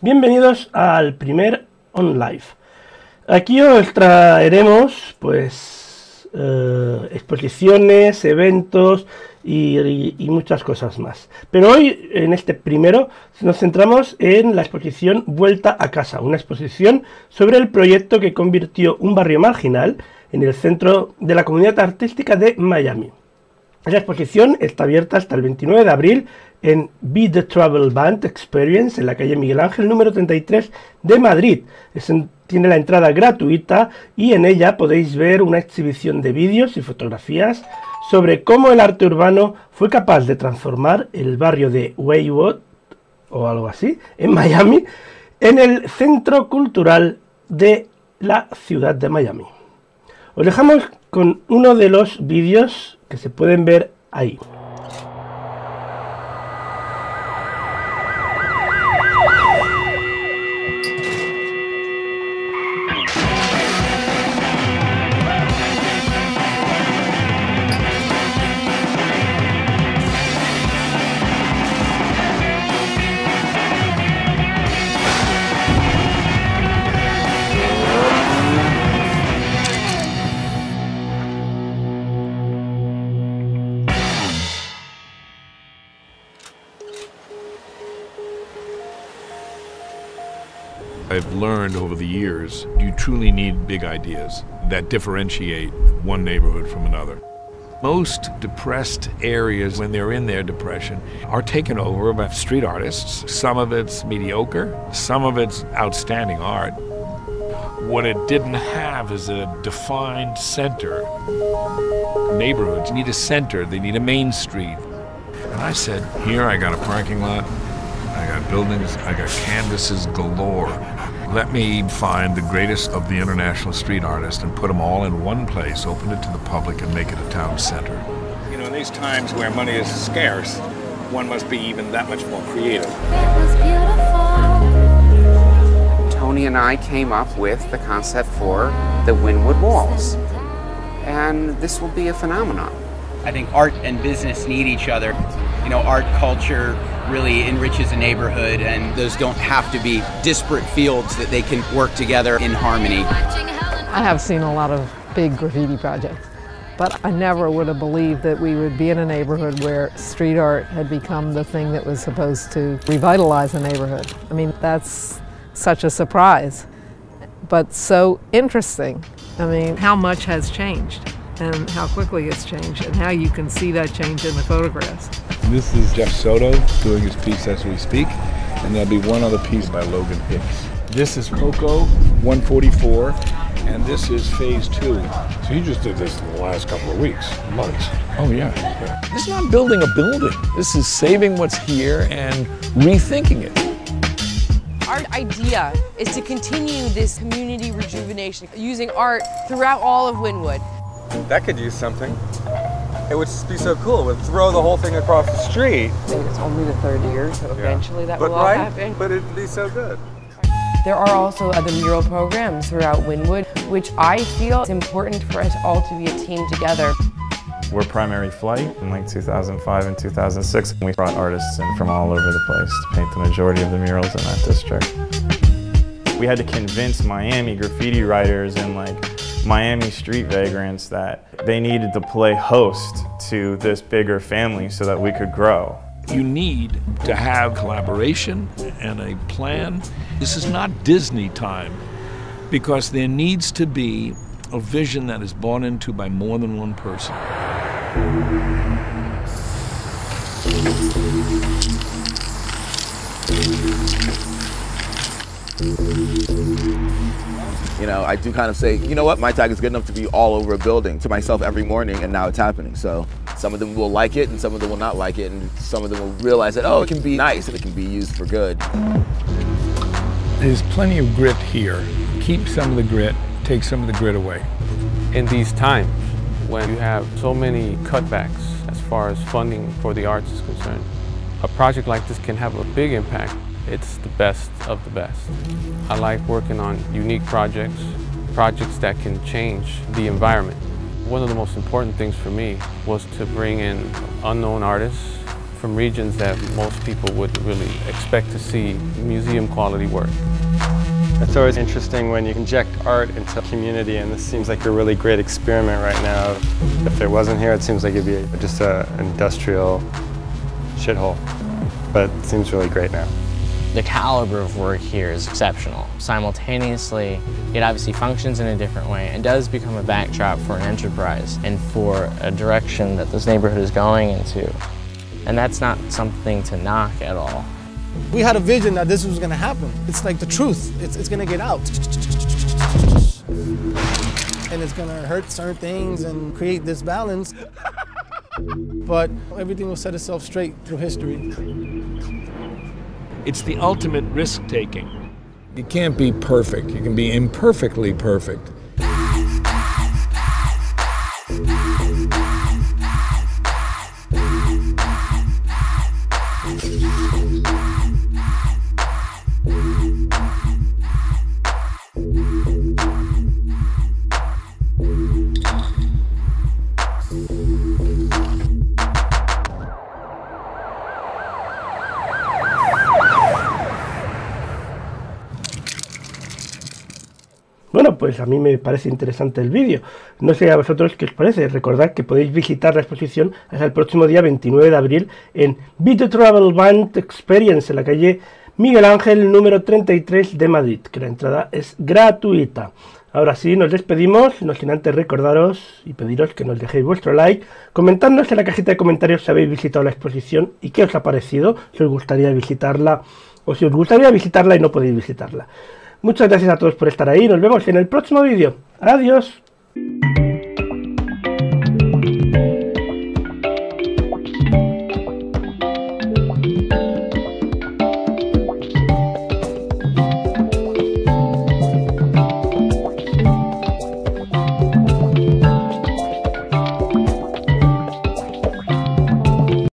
Bienvenidos al primer On Live. Aquí os traeremos pues eh, exposiciones, eventos y- y muchas cosas más. Pero hoy en este primero nos centramos en la exposición Vuelta a casa, una exposición sobre el proyecto que convirtió un barrio marginal en el centro de la comunidad artística de Miami. La exposición está abierta hasta el 29 de abril en Be the Travel Band Experience en la calle Miguel Ángel número 33 de Madrid. Tiene la entrada gratuita y en ella podéis ver una exhibición de vídeos y fotografías sobre cómo el arte urbano fue capaz de transformar el barrio de Waywood o algo así en Miami en el centro cultural de la ciudad de Miami. Os dejamos con uno de los vídeos que se pueden ver ahí. Learned over the years you truly need big ideas that differentiate one neighborhood from another. Most depressed areas, when they're in their depression, are taken over by street artists. Some of it's mediocre, some of it's outstanding art. What it didn't have is a defined center. Neighborhoods need a center, they need a main street. And I said, here I got a parking lot, I got buildings, I got canvases galore. Let me find the greatest of the international street artists and put them all in one place, open it to the public, and make it a town center. You know, in these times where money is scarce, one must be even that much more creative. It was beautiful. Tony and I came up with the concept for the Wynwood Walls. And this will be a phenomenon. I think art and business need each other. You know, art culture really enriches a neighborhood, and those don't have to be disparate fields that they can work together in harmony. I have seen a lot of big graffiti projects, but I never would have believed that we would be in a neighborhood where street art had become the thing that was supposed to revitalize a neighborhood. I mean, that's such a surprise, but so interesting. I mean, how much has changed and how quickly it's changed and how you can see that change in the photographs. This is Jeff Soto doing his piece as we speak, and there'll be one other piece by Logan Hicks. This is Poco 144, and this is phase two. So you just did this in the last couple of weeks, months. Oh, yeah. This is not building a building. This is saving what's here and rethinking it. Our idea is to continue this community rejuvenation using art throughout all of Wynwood. That could use something. It would just be so cool. It would throw the whole thing across the street. I think it's only the third year, so eventually that But will all right? happen. But it'd be so good. There are also other mural programs throughout Wynwood, which I feel is important for us all to be a team together. We're Primary Flight in like 2005 and 2006. We brought artists in from all over the place to paint the majority of the murals in that district. We had to convince Miami graffiti writers and like Miami street vagrants that they needed to play host to this bigger family so that we could grow. You need to have collaboration and a plan. This is not Disney time because there needs to be a vision that is bought into by more than one person. You know, I do kind of say, you know what, my tag is good enough to be all over a building to myself every morning, and now it's happening. So some of them will like it, and some of them will not like it, and some of them will realize that, oh, it can be nice and it can be used for good. There's plenty of grit here. Keep some of the grit, take some of the grit away. in these times when you have so many cutbacks as far as funding for the arts is concerned, a project like this can have a big impact. It's the best of the best. I like working on unique projects, projects that can change the environment. One of the most important things for me was to bring in unknown artists from regions that most people would really expect to see museum quality work. It's always interesting when you inject art into community, and this seems like a really great experiment right now. If it wasn't here, it seems like it'd be just an industrial shithole, but it seems really great now. The caliber of work here is exceptional. Simultaneously, it obviously functions in a different way and does become a backdrop for an enterprise and for a direction that this neighborhood is going into. And that's not something to knock at all. We had a vision that this was going to happen. It's like the truth. It's, it's going to get out. And it's going to hurt certain things and create this balance. But everything will set itself straight through history. It's the ultimate risk taking. You can't be perfect. You can be imperfectly perfect. Bueno, pues a mí me parece interesante el vídeo. No sé a vosotros qué os parece. Recordad que podéis visitar la exposición hasta el próximo día 29 de abril en Video Travel Band Experience en la calle Miguel Ángel número 33 de Madrid, que la entrada es gratuita. Ahora sí, nos despedimos, no sin antes recordaros y pediros que nos dejéis vuestro like, comentadnos en la cajita de comentarios si habéis visitado la exposición y qué os ha parecido, si os gustaría visitarla o si os gustaría visitarla y no podéis visitarla. Muchas gracias a todos por estar ahí. Nos vemos en el próximo vídeo. Adiós.